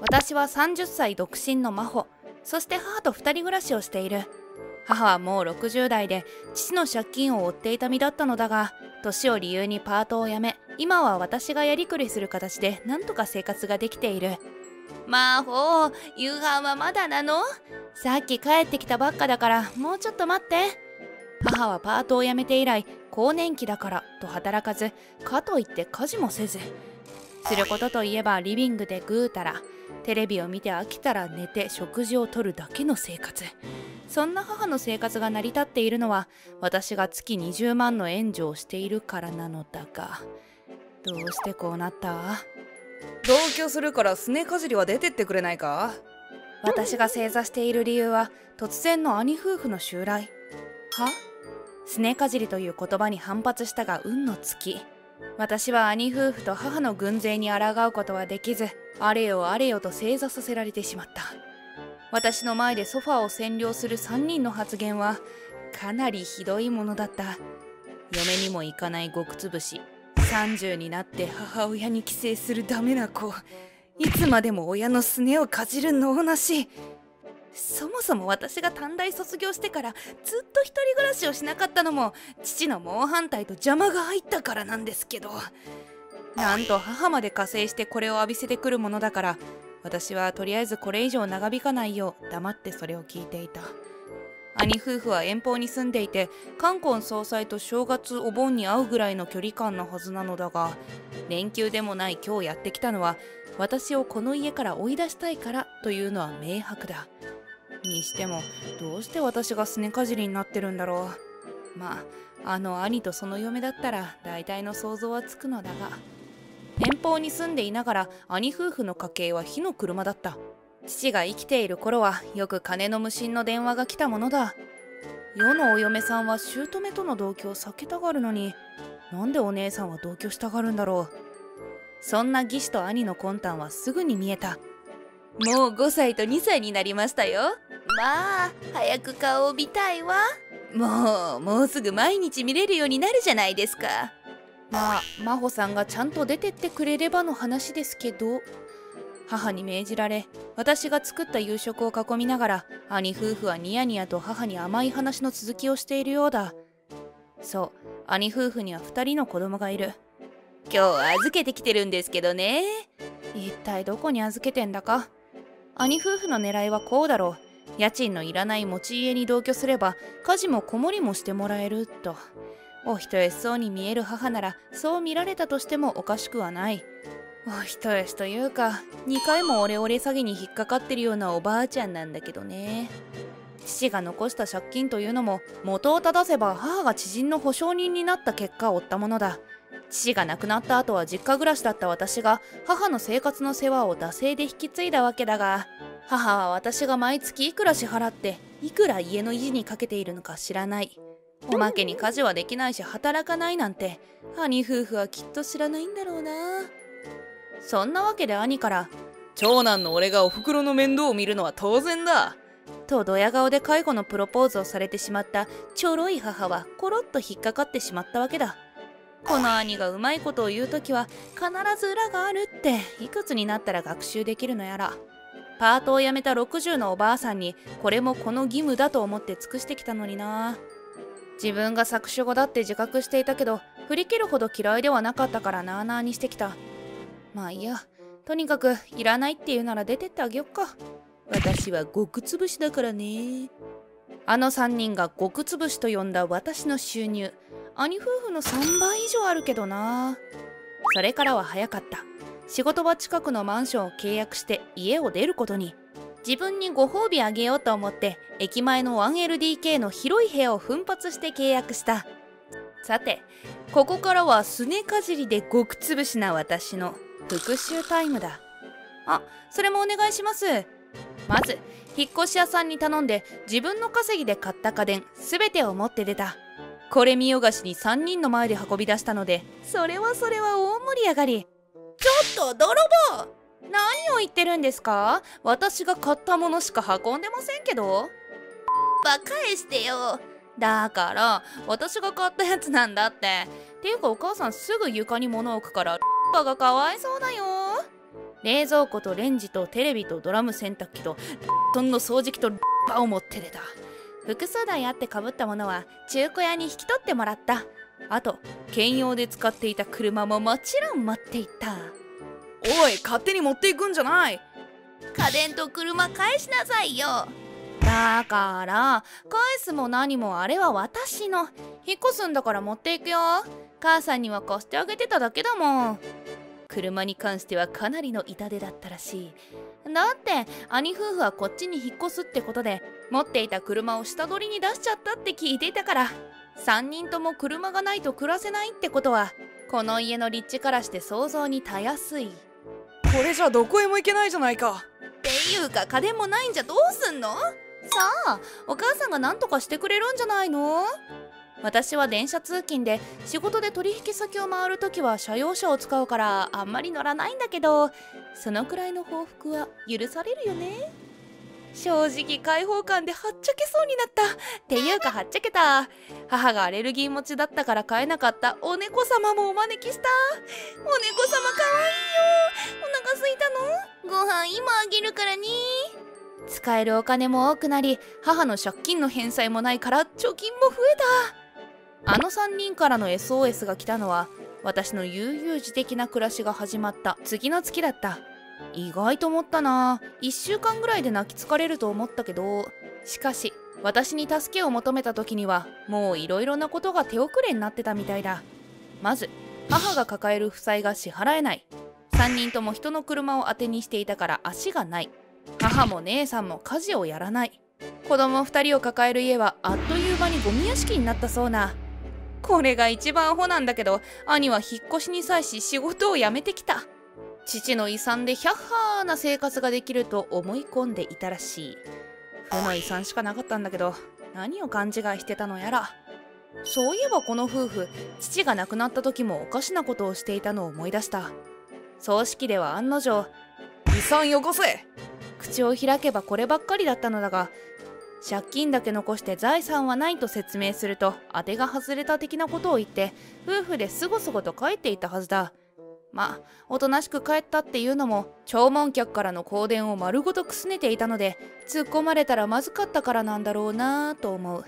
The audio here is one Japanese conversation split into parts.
私は30歳独身の真帆そして母と2人暮らしをしている。母はもう60代で父の借金を負っていた身だったのだが年を理由にパートを辞め今は私がやりくりする形でなんとか生活ができている。魔法夕飯はまだなの？さっき帰ってきたばっかだからもうちょっと待って。母はパートを辞めて以来更年期だからと働かずかといって家事もせず。することといえばリビングでぐうたらテレビを見て飽きたら寝て食事をとるだけの生活。そんな母の生活が成り立っているのは私が月20万の援助をしているからなのだが。どうしてこうなった？同居するからすねかじりは出てってくれないか？私が正座している理由は突然の兄夫婦の襲来。は？すねかじりという言葉に反発したが運の尽き私は兄夫婦と母の軍勢に抗うことはできずあれよあれよと正座させられてしまった。私の前でソファーを占領する3人の発言はかなりひどいものだった。嫁にも行かない極つぶし30になって母親に寄生するダメな子。いつまでも親のすねをかじる脳なし。そもそも私が短大卒業してからずっと一人暮らしをしなかったのも父の猛反対と邪魔が入ったからなんですけど。なんと母まで加勢してこれを浴びせてくるものだから私はとりあえずこれ以上長引かないよう黙ってそれを聞いていた。兄夫婦は遠方に住んでいて冠婚葬祭と正月お盆に会うぐらいの距離感のはずなのだが連休でもない今日やってきたのは私をこの家から追い出したいからというのは明白だ。にしてもどうして私がすねかじりになってるんだろう。まああの兄とその嫁だったら大体の想像はつくのだが。遠方に住んでいながら兄夫婦の家系は火の車だった。父が生きている頃はよく金の無心の電話が来たものだ。世のお嫁さんは姑との同居を避けたがるのになんでお姉さんは同居したがるんだろう。そんな義士と兄の魂胆はすぐに見えた。もう5歳と2歳になりましたよ。まあ早く顔を見たいわ。もうもうすぐ毎日見れるようになるじゃないですか。まあ真帆さんがちゃんと出てってくれればの話ですけど。母に命じられ私が作った夕食を囲みながら兄夫婦はニヤニヤと母に甘い話の続きをしているようだ。そう兄夫婦には2人の子供がいる。今日預けてきてるんですけどね。一体どこに預けてんだか。兄夫婦の狙いはこうだろう。家賃のいらない持ち家に同居すれば家事も子守りもしてもらえると。お人よしそうに見える母ならそう見られたとしてもおかしくはない。お人よしというか2回もオレオレ詐欺に引っかかってるようなおばあちゃんなんだけどね。父が残した借金というのも元を正せば母が知人の保証人になった結果を負ったものだ。父が亡くなった後は実家暮らしだった私が母の生活の世話を惰性で引き継いだわけだが母は私が毎月いくら支払っていくら家の維持にかけているのか知らない。おまけに家事はできないし働かないなんて兄夫婦はきっと知らないんだろうな。そんなわけで兄から長男の俺がお袋の面倒を見るのは当然だ。とドヤ顔で介護のプロポーズをされてしまったちょろい母はコロッと引っかかってしまったわけだ。この兄がうまいことを言う時は必ず裏があるっていくつになったら学習できるのやらパートを辞めた60のおばあさんにこれもこの義務だと思って尽くしてきたのにな。自分が作詞語だって自覚していたけど振り切るほど嫌いではなかったからなあなあにしてきた。まあいいや。とにかくいらないって言うなら出てってあげよっか。私は極つぶしだからね。あの3人が極つぶしと呼んだ私の収入兄夫婦の3倍以上あるけどな。それからは早かった仕事場近くのマンションを契約して家を出ることに。自分にご褒美あげようと思って駅前の 1LDK の広い部屋を奮発して契約した。さてここからはすねかじりで極つぶしな私の復習タイムだ。あそれもお願いします。まず引っ越し屋さんに頼んで自分の稼ぎで買った家電全てを持って出た。これ見よがしに3人の前で運び出したのでそれはそれは大盛り上がり。ちょっと泥棒。何を言ってるんですか？私が買ったものしか運んでませんけど。ば返してよ。だから私が買ったやつなんだって。ていうかお母さんすぐ床に物置くからパがかわいそうだよ。冷蔵庫とレンジとテレビとドラム洗濯機とトンの掃除機とバを持って出た複数台あってかぶったものは中古屋に引き取ってもらった。あと兼用で使っていた車ももちろん持っていった。おい勝手に持っていくんじゃない。家電と車返しなさいよ。だから返すも何もあれは私の。引っ越すんだから持っていくよ。母さんには貸してあげてただけだもん。車に関してはかなりの痛手だったらしい。だって兄夫婦はこっちに引っ越すってことで持っていた車を下取りに出しちゃったって聞いていたから3人とも車がないと暮らせないってことはこの家の立地からして想像にたやすいこれじゃどこへも行けないじゃないか。っていうか家電もないんじゃどうすんの？さあお母さんが何とかしてくれるんじゃないの？私は電車通勤で仕事で取引先を回るときは車用車を使うからあんまり乗らないんだけどそのくらいの報復は許されるよね。正直開放感ではっちゃけそうになった。っていうかはっちゃけた。母がアレルギー持ちだったから飼えなかった。お猫様もお招きした。お猫様かわいいよ。お腹すいたの？ご飯今あげるからね。使えるお金も多くなり母の借金の返済もないから貯金も増えた。あの3人からの SOS が来たのは私の悠々自適な暮らしが始まった次の月だった。意外と思ったな。1週間ぐらいで泣き疲れると思ったけどしかし私に助けを求めた時にはもういろいろなことが手遅れになってたみたいだ。まず母が抱える負債が支払えない。3人とも人の車を当てにしていたから足がない。母も姉さんも家事をやらない。子供2人を抱える家はあっという間にゴミ屋敷になったそうな。これが一番アホなんだけど兄は引っ越しに際し仕事を辞めてきた。父の遺産でヒャッハーな生活ができると思い込んでいたらしい。負の遺産しかなかったんだけど何を勘違いしてたのやら。そういえばこの夫婦父が亡くなった時もおかしなことをしていたのを思い出した。葬式では案の定遺産よこせ。口を開けばこればっかりだったのだが借金だけ残して財産はないと説明すると当てが外れた的なことを言って夫婦ですごすごと帰っていたはずだ。まあおとなしく帰ったっていうのも弔問客からの香典を丸ごとくすねていたので突っ込まれたらまずかったからなんだろうなぁと思う。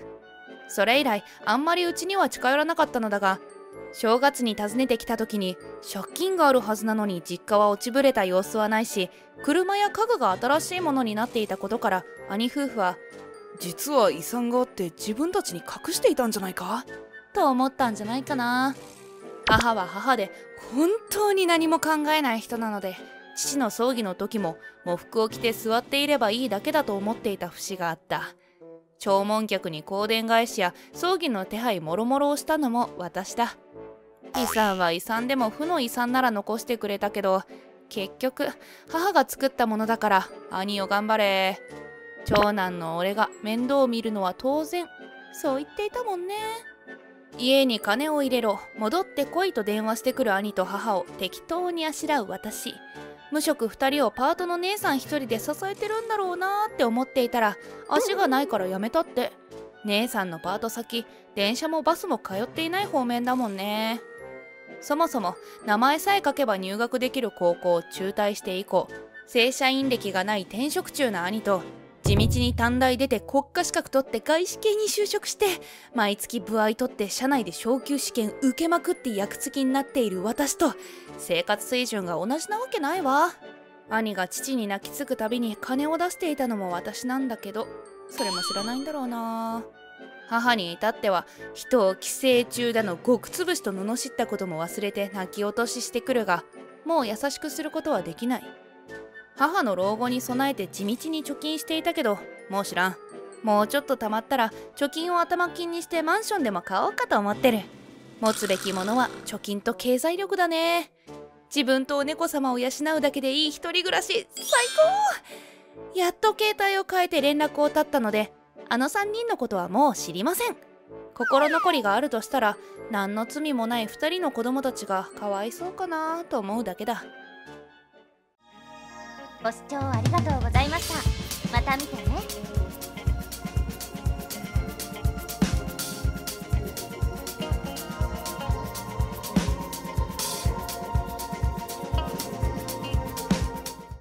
それ以来あんまりうちには近寄らなかったのだが正月に訪ねてきた時に借金があるはずなのに実家は落ちぶれた様子はないし車や家具が新しいものになっていたことから兄夫婦は実は遺産があって自分たちに隠していたんじゃないか？と思ったんじゃないかな。母は母で本当に何も考えない人なので父の葬儀の時も喪服を着て座っていればいいだけだと思っていた節があった。弔問客に香典返しや葬儀の手配もろもろをしたのも私だ。遺産は遺産でも負の遺産なら残してくれたけど結局母が作ったものだから兄よ頑張れ。長男の俺が面倒を見るのは当然そう言っていたもんね。家に金を入れろ戻ってこいと電話してくる兄と母を適当にあしらう私。無職2人をパートの姉さん1人で支えてるんだろうなって思っていたら足がないからやめたって。姉さんのパート先電車もバスも通っていない方面だもんね。そもそも名前さえ書けば入学できる高校を中退して以降正社員歴がない転職中の兄と地道に短大出て国家資格取って外資系に就職して毎月部合取って社内で昇級試験受けまくって役付きになっている私と生活水準が同じなわけないわ。兄が父に泣きつくたびに金を出していたのも私なんだけどそれも知らないんだろうな。母に至っては人を寄生虫だの極つぶしと罵ったことも忘れて泣き落とししてくるがもう優しくすることはできない。母の老後に備えて地道に貯金していたけどもう知らん。もうちょっと貯まったら貯金を頭金にしてマンションでも買おうかと思ってる。持つべきものは貯金と経済力だね。自分とお猫様を養うだけでいい一人暮らし最高！やっと携帯を変えて連絡を絶ったのであの3人のことはもう知りません。心残りがあるとしたら何の罪もない2人の子供たちがかわいそうかなと思うだけだ。ご視聴ありがとうございました。また見てね。